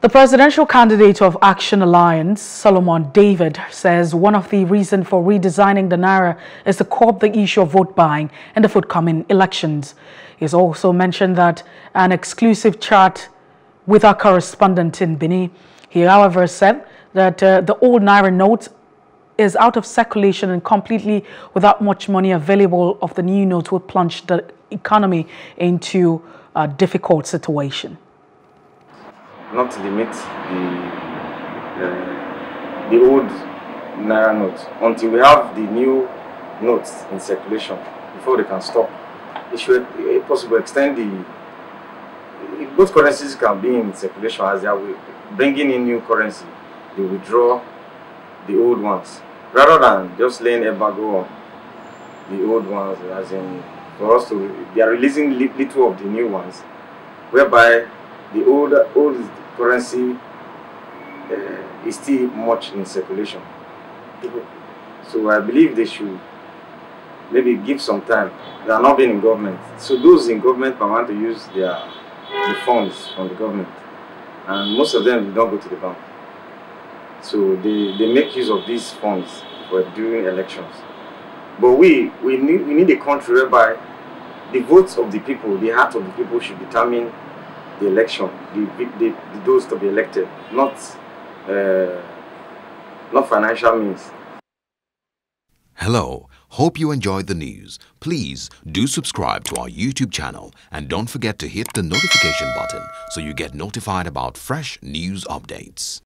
The presidential candidate of Action Alliance, Solomon David, says one of the reasons for redesigning the Naira is to curb the issue of vote buying in the forthcoming elections. He also mentioned that an exclusive chat with our correspondent in Benin. He, however, said that uh, the old Naira note is out of circulation and completely without much money available of the new note will plunge the economy into a difficult situation not limit the the old naira note until we have the new notes in circulation before they can stop. It should, if possible, extend the. Both currencies can be in circulation as they are bringing in new currency. They withdraw the old ones rather than just laying embargo on the old ones, as in for us to. They are releasing little of the new ones, whereby the old old currency uh, is still much in circulation. So I believe they should maybe give some time. They are not being in government. So those in government might want to use their the funds from the government. And most of them don't go to the bank. So they, they make use of these funds for during elections. But we we need we need a country whereby the votes of the people, the heart of the people should determine the election, the, the, those to be elected, not, uh, not financial means. Hello, hope you enjoyed the news. Please do subscribe to our YouTube channel and don't forget to hit the notification button so you get notified about fresh news updates.